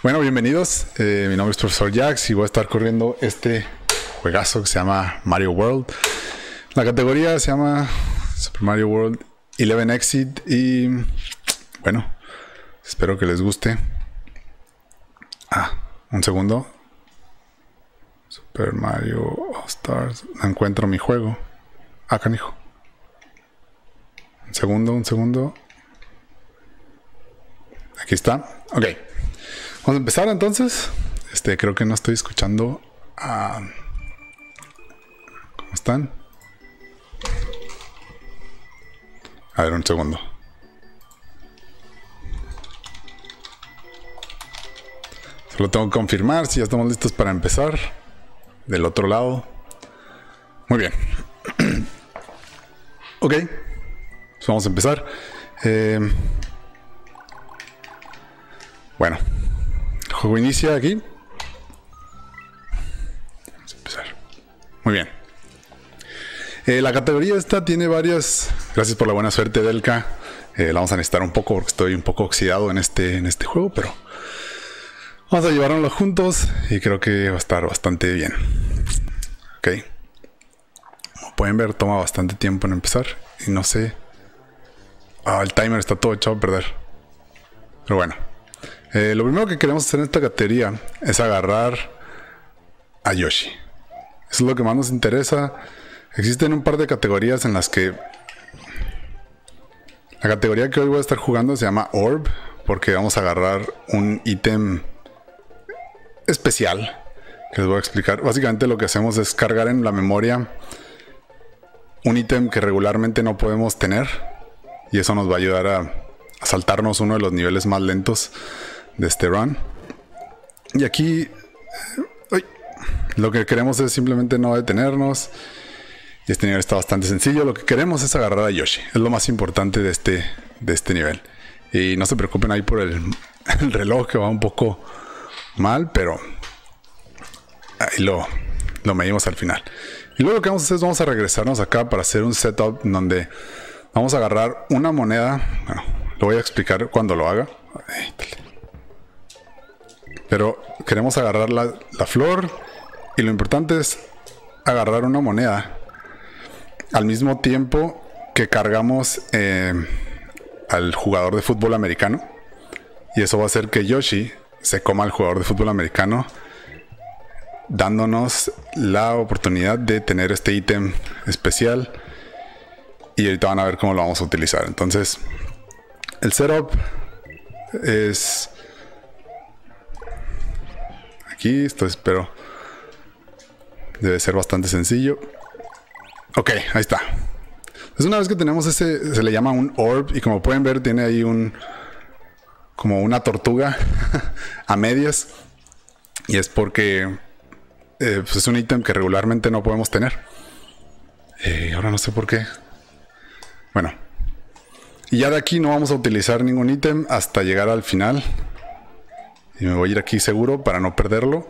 Bueno, bienvenidos. Eh, mi nombre es Profesor Jax y voy a estar corriendo este juegazo que se llama Mario World. La categoría se llama Super Mario World 11 Exit y bueno, espero que les guste. Ah, un segundo. Super Mario All Stars. Encuentro mi juego. Ah, canijo. Un segundo, un segundo. Aquí está. Ok. Vamos a empezar entonces. Este, creo que no estoy escuchando. ¿Cómo están? A ver, un segundo. Solo tengo que confirmar si ya estamos listos para empezar. Del otro lado. Muy bien. ok. Pues vamos a empezar. Eh, bueno. Juego inicia aquí. Vamos a empezar. Muy bien. Eh, la categoría esta tiene varias. Gracias por la buena suerte, Delka. Eh, la vamos a necesitar un poco porque estoy un poco oxidado en este, en este juego, pero vamos a llevarlo juntos y creo que va a estar bastante bien. Ok. Como pueden ver, toma bastante tiempo en empezar y no sé. Ah, el timer está todo echado a perder. Pero bueno. Eh, lo primero que queremos hacer en esta categoría es agarrar a Yoshi. Eso es lo que más nos interesa. Existen un par de categorías en las que... La categoría que hoy voy a estar jugando se llama Orb, porque vamos a agarrar un ítem especial que les voy a explicar. Básicamente lo que hacemos es cargar en la memoria un ítem que regularmente no podemos tener y eso nos va a ayudar a saltarnos uno de los niveles más lentos de este run. Y aquí ay, lo que queremos es simplemente no detenernos y este nivel está bastante sencillo. Lo que queremos es agarrar a Yoshi. Es lo más importante de este, de este nivel. Y no se preocupen ahí por el, el reloj que va un poco mal, pero ahí lo, lo medimos al final. Y luego lo que vamos a hacer es vamos a regresarnos acá para hacer un setup donde vamos a agarrar una moneda. Bueno, lo voy a explicar cuando lo haga. Pero queremos agarrar la, flor y lo importante es agarrar una moneda al mismo tiempo que cargamos eh, al jugador de fútbol americano. Y eso va a hacer que Yoshi se coma al jugador de fútbol americano, dándonos la oportunidad de tener este ítem especial. Y ahorita van a ver cómo lo vamos a utilizar. Entonces, el setup es aquí. Esto espero debe ser bastante sencillo. Ok, ahí está. Entonces una vez que tenemos ese, se le llama un orb y como pueden ver tiene ahí un, como una tortuga a medias y es porque eh, pues es un ítem que regularmente no podemos tener. Eh, ahora no sé por qué. Bueno. Y ya de aquí no vamos a utilizar ningún ítem hasta llegar al final. Y me voy a ir aquí seguro para no perderlo.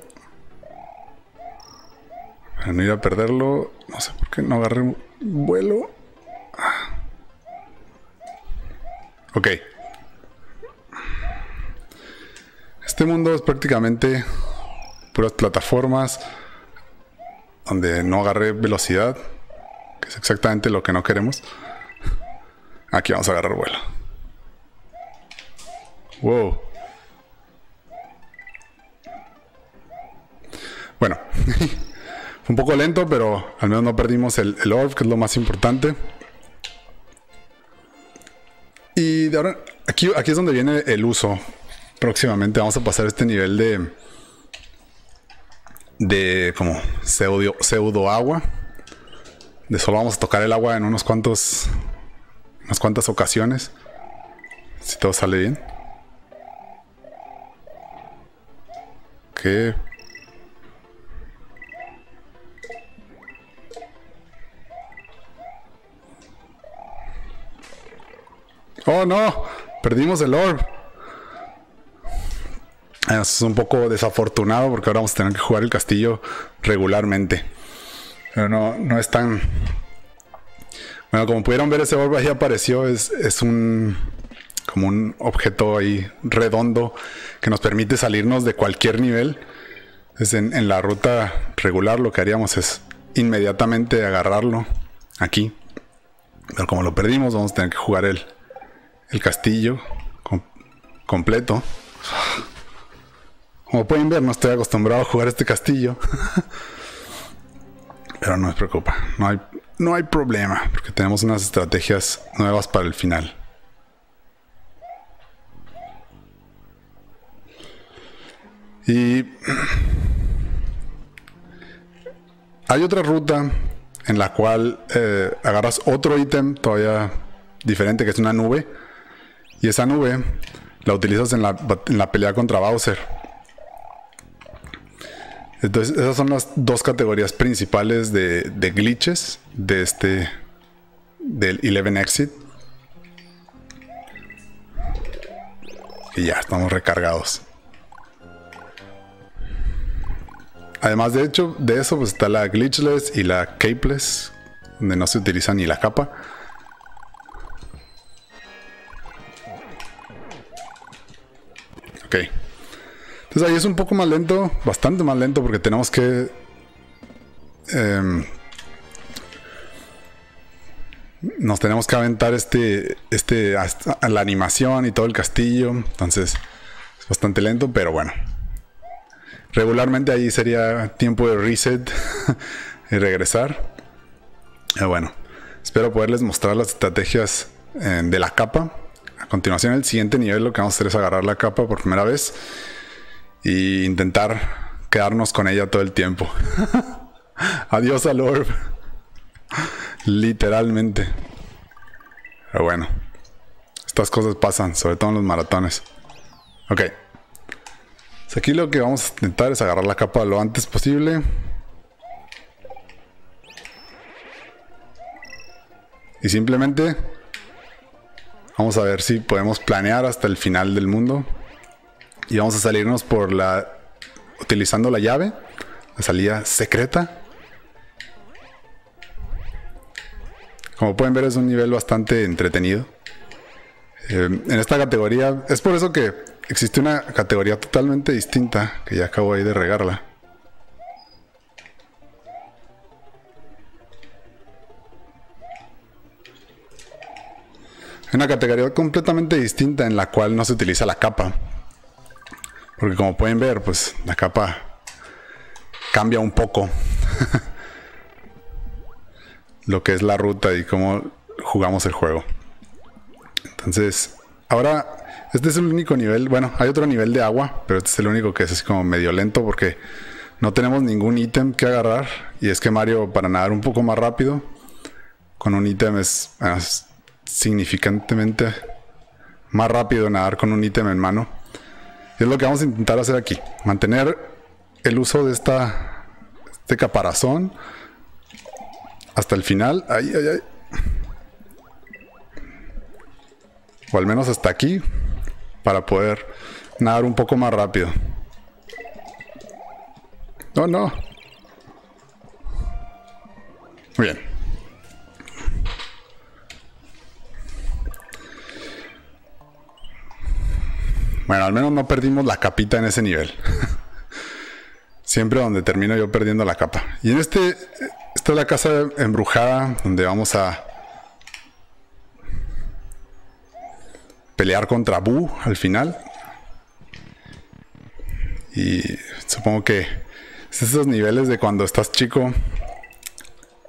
Para no ir a perderlo. No sé por qué no agarré vuelo. Ok. Este mundo es prácticamente puras plataformas donde no agarré velocidad, que es exactamente lo que no queremos. Aquí vamos a agarrar vuelo. Wow. Bueno, un poco lento, pero al menos no perdimos el, el orb, que es lo más importante. Y de ahora, aquí, aquí es donde viene el uso. Próximamente vamos a pasar este nivel de de como pseudo, pseudo agua. De solo vamos a tocar el agua en unos cuantos unas cuantas ocasiones. Si todo sale bien. Ok. Oh no, perdimos el orb. Eso es un poco desafortunado porque ahora vamos a tener que jugar el castillo regularmente. Pero no, no es tan... Bueno, como pudieron ver, ese orb ahí apareció. Es, es un... como un objeto ahí redondo que nos permite salirnos de cualquier nivel. Es en, en la ruta regular lo que haríamos es inmediatamente agarrarlo aquí. Pero como lo perdimos, vamos a tener que jugar el, el castillo completo. Como pueden ver, no estoy acostumbrado a jugar este castillo. Pero no me preocupa, no hay, no hay problema, porque tenemos unas estrategias nuevas para el final. Y hay otra ruta en la cual eh, agarras otro ítem todavía diferente, que es una nube. Y esa nube la utilizas en la, en la pelea contra Bowser. Entonces, esas son las dos categorías principales de, de glitches de este del 11 Exit. Y ya estamos recargados. Además, de hecho, de eso pues está la glitchless y la capeless, donde no se utiliza ni la capa. Ahí es un poco más lento, bastante más lento porque tenemos que... Em, nos tenemos que aventar este, este, la animación y todo el castillo. Entonces es bastante lento, pero bueno. Regularmente ahí sería tiempo de reset y regresar. Y bueno, espero poderles mostrar las estrategias eh, de la capa. A continuación, el siguiente nivel lo que vamos a hacer es agarrar la capa por primera vez e intentar quedarnos con ella todo el tiempo. Adiós al orb. Literalmente. Pero bueno, estas cosas pasan, sobre todo en los maratones. Ok aquí lo que vamos a intentar es agarrar la capa lo antes posible. Y simplemente vamos a ver si podemos planear hasta el final del mundo. Y vamos a salirnos por la... utilizando la llave. La salida secreta. Como pueden ver es un nivel bastante entretenido. Eh, en esta categoría es por eso que existe una categoría totalmente distinta que ya acabo de regarla. Una categoría completamente distinta en la cual no se utiliza la capa. Porque como pueden ver, pues la capa cambia un poco lo que es la ruta y cómo jugamos el juego. Entonces, ahora este es el único nivel, bueno, hay otro nivel de agua, pero este es el único que es como medio lento porque no tenemos ningún ítem que agarrar. Y es que Mario, para nadar un poco más rápido, con un ítem es, significantemente más rápido nadar con un ítem en mano. Es lo que vamos a intentar hacer aquí. Mantener el uso de esta, este caparazón hasta el final. O al menos hasta aquí para poder nadar un poco más rápido. No, no. Muy bien. Bueno, al menos no perdimos la capita en ese nivel. Siempre donde termino yo perdiendo la capa. Y en este, esta es la casa embrujada donde vamos a pelear contra Boo al final. Y supongo que es esos niveles de cuando estás chico,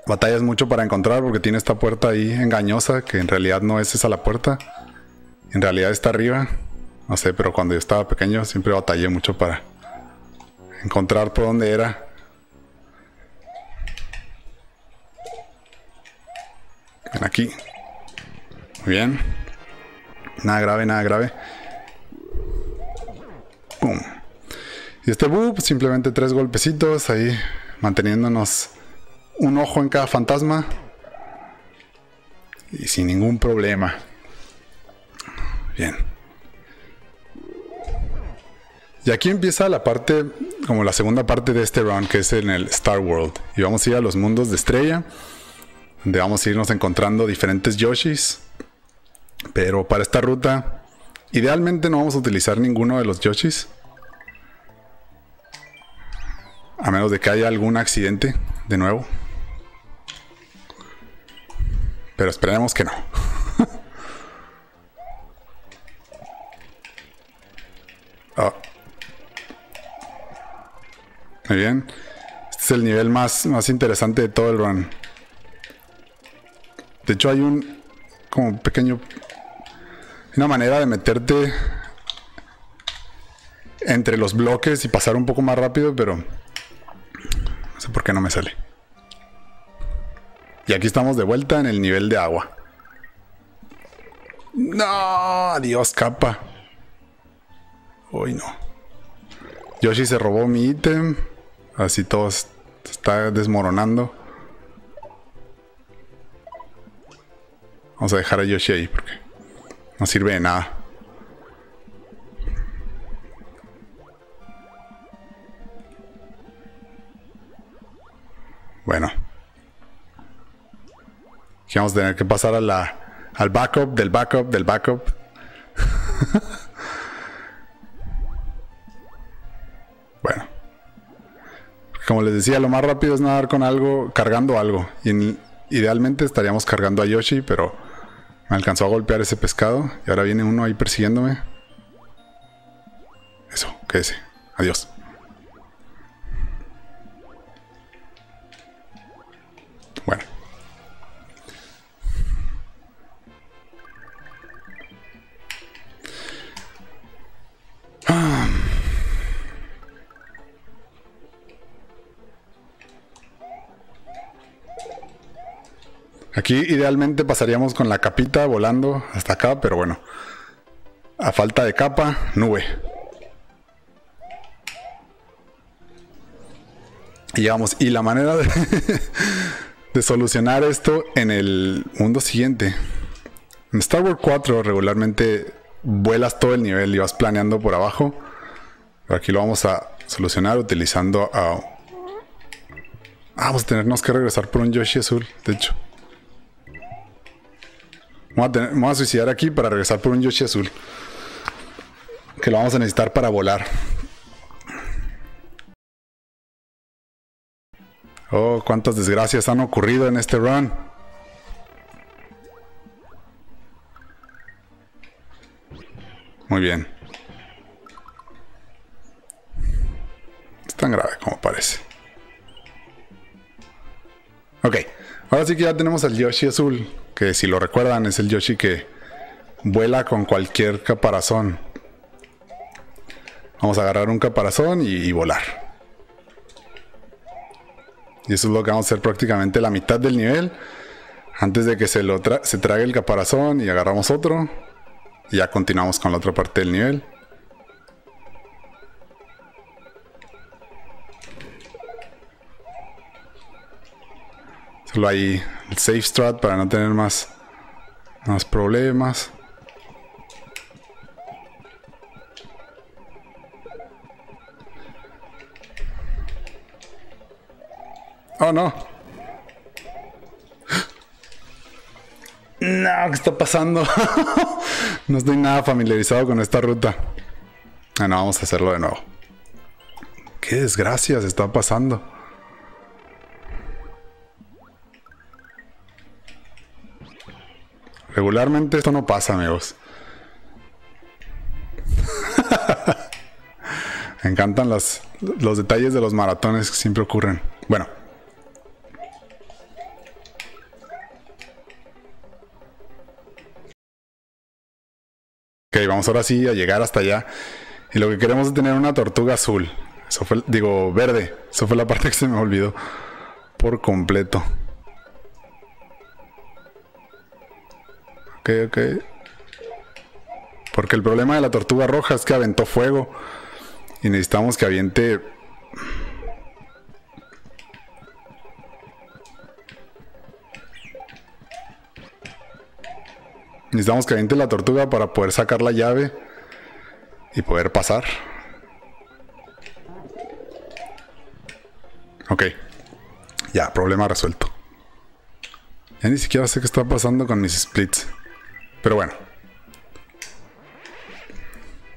batallas mucho para encontrar porque tiene esta puerta ahí engañosa que en realidad no es esa la puerta. En realidad está arriba. No sé, pero cuando yo estaba pequeño siempre batallé mucho para encontrar por dónde era. Aquí. Muy bien. Nada grave, nada grave. Pum. Y este boop, simplemente tres golpecitos ahí, manteniéndonos un ojo en cada fantasma. Y sin ningún problema. Bien. Y aquí empieza la parte, como la segunda parte de este round, que es en el Star World. Y vamos a ir a los mundos de estrella, donde vamos a irnos encontrando diferentes Yoshis. Pero para esta ruta Idealmente no vamos a utilizar ninguno de los Yoshis. A menos de que haya algún accidente de nuevo. Pero esperemos que no. Muy bien. Este es el nivel más, más interesante de todo el run. De hecho hay un como pequeño una manera de meterte entre los bloques y pasar un poco más rápido, pero no sé por qué no me sale. Y aquí estamos de vuelta en el nivel de agua. No, adiós capa. Uy, no. Yoshi se robó mi ítem. Así todo está desmoronando. Vamos a dejar a Yoshi ahí porque no sirve de nada. Bueno. Aquí vamos a tener que pasar al backup, del backup, del backup. Como les decía, lo más rápido es nadar con algo, cargando algo. Y idealmente estaríamos cargando a Yoshi, pero me alcanzó a golpear ese pescado y ahora viene uno ahí persiguiéndome. Eso, quédese. Adiós. Aquí idealmente pasaríamos con la capita volando hasta acá, pero bueno. A falta de capa, nube. Y vamos, y la manera de, solucionar esto en el mundo siguiente. En Star Wars 4 regularmente vuelas todo el nivel y vas planeando por abajo. Aquí lo vamos a solucionar utilizando a... Ah, vamos a tenernos que regresar por un Yoshi azul, de hecho. Vamos a, suicidar aquí para regresar por un Yoshi azul. Que lo vamos a necesitar para volar. Oh, cuántas desgracias han ocurrido en este run. Muy bien. Es tan grave como parece. Ok, ahora sí que ya tenemos al Yoshi azul que si lo recuerdan es el Yoshi que vuela con cualquier caparazón. Vamos a agarrar un caparazón y, volar. Y eso es lo que vamos a hacer prácticamente la mitad del nivel. Antes de que se, lo se trague el caparazón y agarramos otro. Y ya continuamos con la otra parte del nivel. Solo hay el safe strat para no tener más, más problemas. Oh no. No, ¿qué está pasando? no estoy nada familiarizado con esta ruta. Ah, no, vamos a hacerlo de nuevo. Qué desgracia se está pasando. Regularmente esto no pasa, amigos. Me encantan los, los detalles de los maratones que siempre ocurren. Bueno. Ok, vamos ahora sí a llegar hasta allá. Y lo que queremos es tener una tortuga azul. Eso fue, digo, verde. Eso fue la parte que se me olvidó por completo. Ok, ok. Porque el problema de la tortuga roja es que aventó fuego. Y necesitamos que aviente... Necesitamos que aviente la tortuga para poder sacar la llave y poder pasar. Ok. Ya, problema resuelto. Ya ni siquiera sé qué está pasando con mis splits. Pero bueno.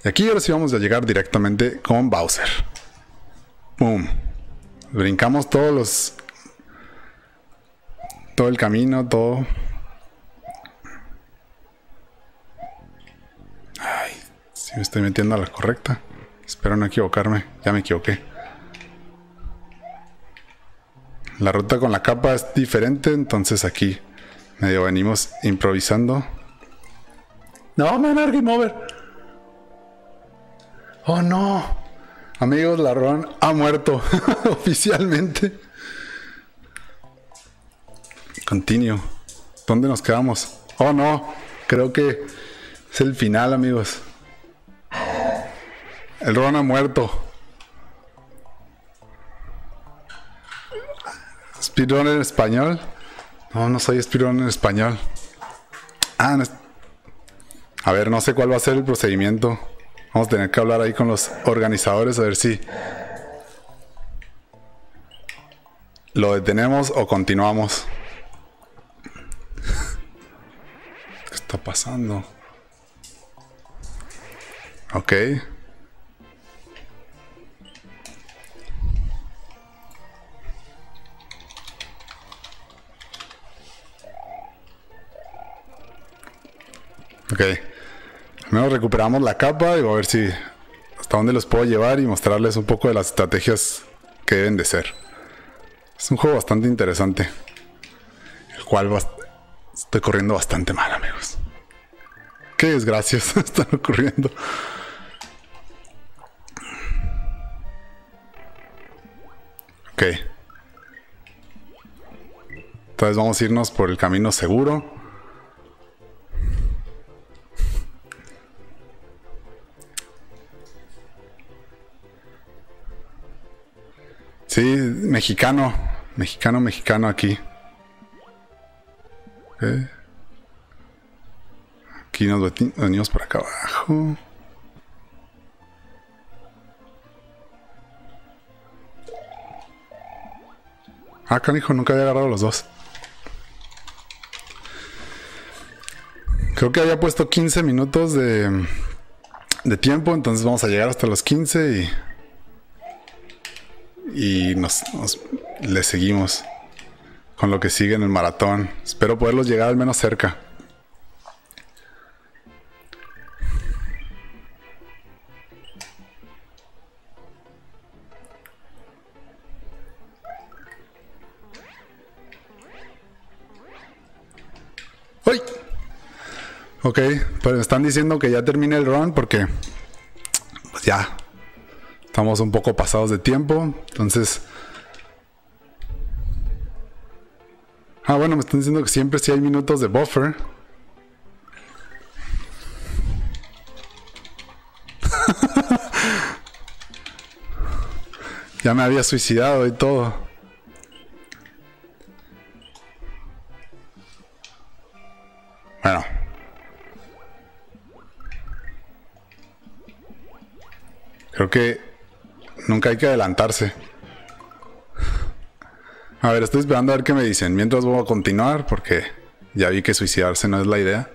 Y aquí ahora sí vamos a llegar directamente con Bowser. Boom. Brincamos todos los... Todo el camino, todo. Ay, si me estoy metiendo a la correcta. Espero no equivocarme. Ya me equivoqué. La ruta con la capa es diferente, entonces aquí medio venimos improvisando. No, me van game over. Oh no. Amigos, la Ron ha muerto oficialmente. Continuo. ¿Dónde nos quedamos? Oh no. Creo que es el final, amigos. El Ron ha muerto. Speedrun en español. No, no soy speedrun en español. Ah, no a ver, no sé cuál va a ser el procedimiento. Vamos a tener que hablar ahí con los organizadores a ver si lo detenemos o continuamos. ¿Qué está pasando? Ok. Ok. Primero recuperamos la capa y voy a ver si hasta dónde los puedo llevar y mostrarles un poco de las estrategias que deben de ser. Es un juego bastante interesante. El cual estoy corriendo bastante mal, amigos. Qué desgracias están ocurriendo. Ok. Entonces vamos a irnos por el camino seguro. Sí, mexicano. Mexicano, mexicano aquí. Aquí nos venimos por acá abajo. Ah, canijo, nunca había agarrado los dos. Creo que había puesto 15 minutos de, de tiempo, entonces vamos a llegar hasta los 15 y y nos, le seguimos con lo que sigue en el maratón. Espero poderlos llegar al menos cerca. ¡Uy! Ok, pues me están diciendo que ya termine el run porque pues ya Estamos un poco pasados de tiempo, entonces... Ah, bueno, me están diciendo que siempre sí hay minutos de buffer. ya me había suicidado y todo. Bueno. Creo que Nunca hay que adelantarse. A ver, estoy esperando a ver qué me dicen. Mientras voy a continuar porque ya vi que suicidarse no es la idea.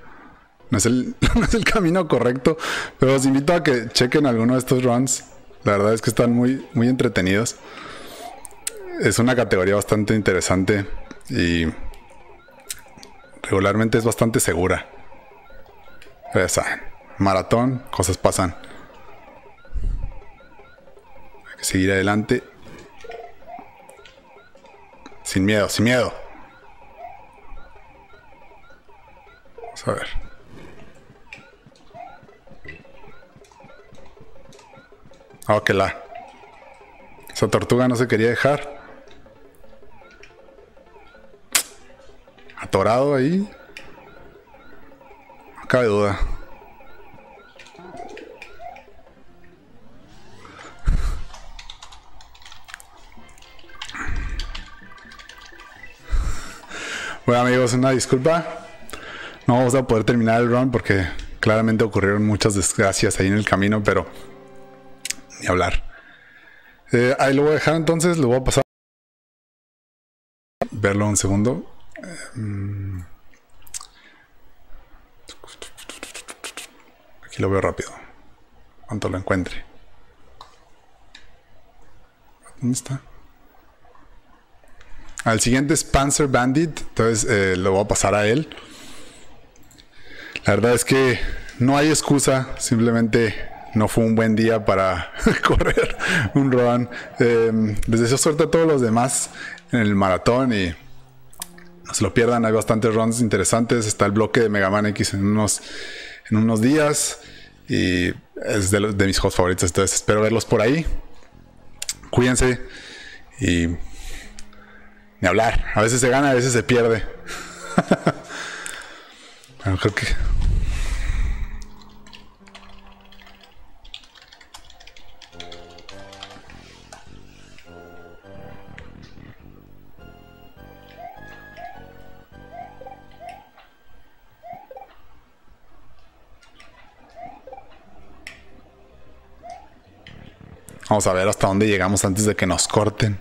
No es el, el camino correcto. Pero os invito a que chequen alguno de estos runs. La verdad es que están muy, muy entretenidos. Es una categoría bastante interesante y regularmente es bastante segura. Ya saben, maratón, cosas pasan seguir adelante. Sin miedo, sin miedo. Vamos a ver. Ah, que la. Esa tortuga no se quería dejar. Atorado ahí. No cabe duda. Amigos, una disculpa. No vamos a poder terminar el run porque claramente ocurrieron muchas desgracias ahí en el camino, pero ni hablar. Eh, ahí lo voy a dejar entonces, lo voy a pasar. Verlo un segundo. Eh, aquí lo veo rápido. cuanto lo encuentre. ¿Dónde está? Al siguiente es Panzer Bandit. Entonces eh, lo voy a pasar a él. La verdad es que no hay excusa. Simplemente no fue un buen día para correr un run. Eh, les deseo suerte a todos los demás en el maratón y no se lo pierdan. Hay bastantes runs interesantes. Está el bloque de Mega Man X en unos, en unos días y es de, de mis juegos favoritos. Entonces espero verlos por ahí. Cuídense y ni hablar. A veces se gana, a veces se pierde. creo que Vamos a ver hasta dónde llegamos antes de que nos corten.